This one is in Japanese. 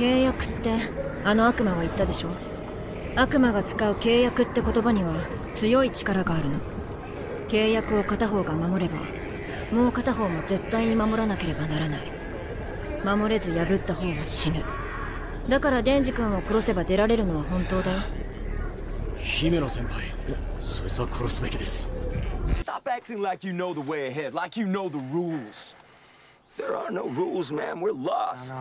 契約ってあの悪魔は言ったでしょ？悪魔が使う契約って言葉には強い力があるの契約を片方が守ればもう片方も絶対に守らなければならない守れず破った方は死ぬだからデンジ君を殺せば出られるのは本当だよ姫野先輩そいつは殺すべきです Stop acting like you know the way ahead, like you know the rules. There are no rules, man. We're lost.